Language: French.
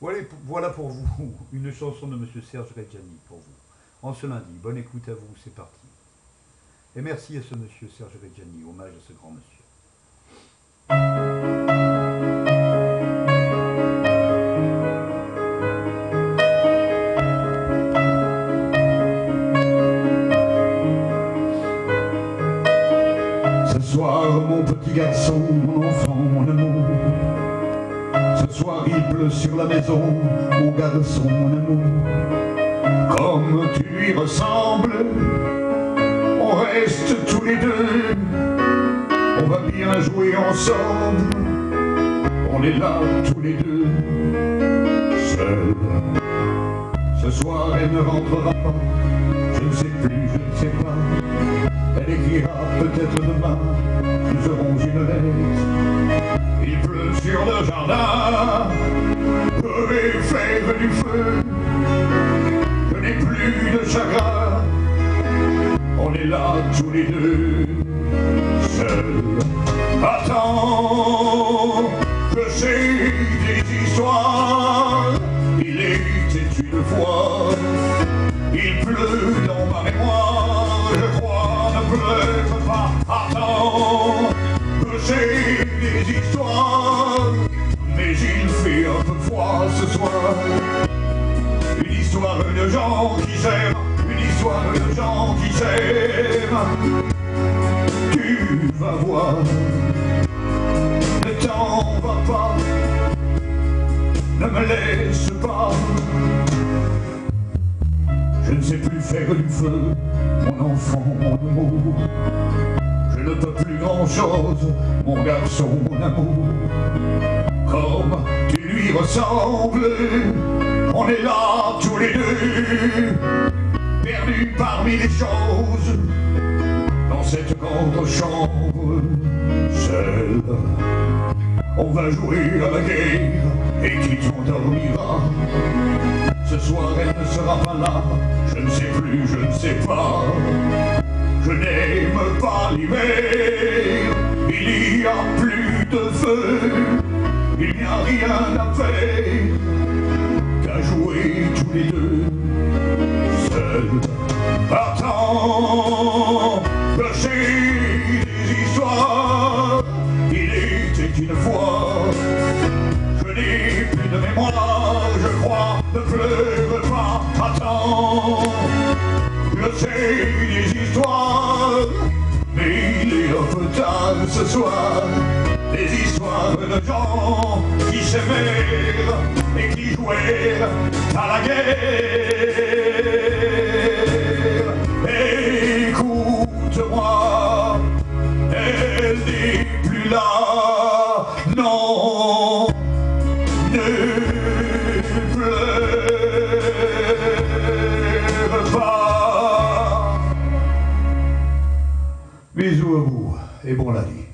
Voilà, pour vous une chanson de Monsieur Serge Reggiani pour vous. En ce lundi, bonne écoute à vous, c'est parti. Et merci à ce Monsieur Serge Reggiani, hommage à ce grand monsieur. Ce soir, mon petit garçon, mon enfant, mon amour. Ce soir, il pleut sur la maison, mon garçon, mon amour. Comme tu lui ressembles, on reste tous les deux. On va bien jouer ensemble, on est là tous les deux. Seul, ce soir, elle ne rentrera pas. Je ne sais plus, je ne sais pas. Elle écrira peut-être demain, jardin, et faire du feu. Je n'ai plus de chagrin, on est là tous les deux, seuls. Attends, je sais des histoires, il était une fois, il pleut dans ma mémoire, je crois, ne pleure pas, attends, je sais des histoires, ce soir. Une histoire de gens qui s'aiment, une histoire de gens qui s'aiment. Tu vas voir, ne t'en va pas, ne me laisse pas. Je ne sais plus faire du feu, mon enfant, mon amour. Je ne peux plus grand-chose, mon garçon, mon amour. Comme tu lui ressembles, on est là tous les deux, perdus parmi les choses, dans cette grande chambre, seul. On va jouer à la guerre et qui t'endormira. Ce soir elle ne sera pas là, je ne sais plus, je ne sais pas. Je n'aime pas l'hiver, il y a plus de feu, il n'y a rien à faire qu'à jouer tous les deux, seuls. Que j'ai des histoires, il était une fois, je n'ai plus de mémoire, je crois, ne pleure pas, attends. Je sais des histoires, mais il est un peu tard ce soir. Des histoires de gens qui s'aimèrent et qui jouèrent à la guerre. Écoute-moi, elle n'est plus là, non, ne pleure pas. Bisous à vous et bon lundi.